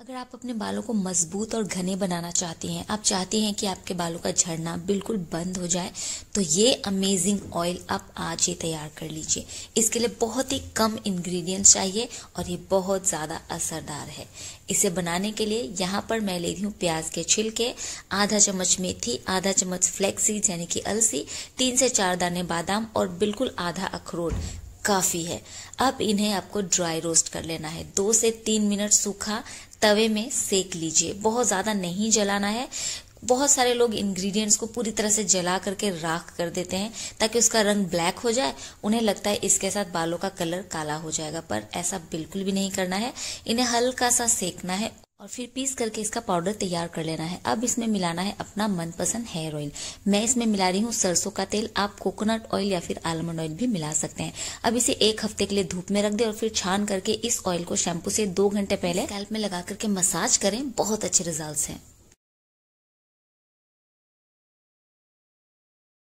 अगर आप अपने बालों को मज़बूत और घने बनाना चाहती हैं, आप चाहती हैं कि आपके बालों का झड़ना बिल्कुल बंद हो जाए तो ये अमेजिंग ऑयल आप आज ही तैयार कर लीजिए। इसके लिए बहुत ही कम इंग्रेडिएंट्स चाहिए और ये बहुत ज़्यादा असरदार है। इसे बनाने के लिए यहाँ पर मैं ले रही हूँ प्याज के छिलके, आधा चम्मच मेथी, आधा चम्मच फ्लेक्स यानी कि अलसी, तीन से चार दाने बादाम और बिल्कुल आधा अखरोट। काफ़ी है। अब इन्हें आपको ड्राई रोस्ट कर लेना है। दो से तीन मिनट सूखा तवे में सेक लीजिए। बहुत ज़्यादा नहीं जलाना है। बहुत सारे लोग इंग्रेडिएंट्स को पूरी तरह से जला करके राख कर देते हैं ताकि उसका रंग ब्लैक हो जाए। उन्हें लगता है इसके साथ बालों का कलर काला हो जाएगा, पर ऐसा बिल्कुल भी नहीं करना है। इन्हें हल्का सा सेकना है। और फिर पीस करके इसका पाउडर तैयार कर लेना है। अब इसमें मिलाना है अपना मनपसंद हेयर ऑयल। मैं इसमें मिला रही हूँ सरसों का तेल। आप कोकोनट ऑयल या फिर आलमंड ऑयल भी मिला सकते हैं। अब इसे एक हफ़्ते के लिए धूप में रख दे और फिर छान करके इस ऑयल को शैम्पू से दो घंटे पहले कैल्प में लगा करके मसाज करें। बहुत अच्छे रिज़ल्ट हैं।